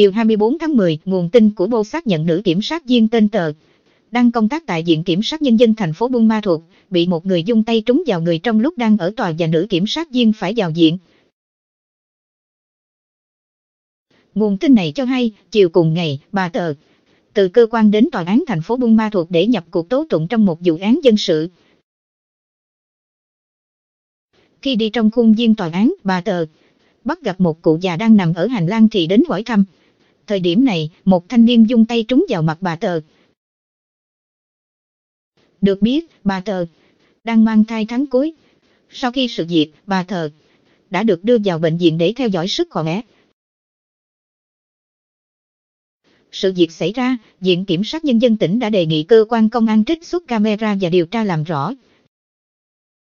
Chiều 24 tháng 10, nguồn tin của Bô xác nhận nữ kiểm sát viên tên Tờ đang công tác tại Viện Kiểm sát Nhân dân thành phố Buôn Ma Thuột, bị một người dung tay trúng vào người trong lúc đang ở tòa và nữ kiểm sát viên phải vào viện. Nguồn tin này cho hay, chiều cùng ngày, bà Tờ từ cơ quan đến tòa án thành phố Buôn Ma Thuột để nhập cuộc tố tụng trong một vụ án dân sự. Khi đi trong khuôn viên tòa án, bà Tờ bắt gặp một cụ già đang nằm ở hành lang thì đến hỏi thăm. Thời điểm này, một thanh niên dung tay trúng vào mặt bà Tờ. Được biết, bà Tờ đang mang thai tháng cuối. Sau khi sự việc, bà Tờ đã được đưa vào bệnh viện để theo dõi sức khỏe. Sự việc xảy ra, Viện Kiểm sát Nhân dân tỉnh đã đề nghị cơ quan công an trích xuất camera và điều tra làm rõ.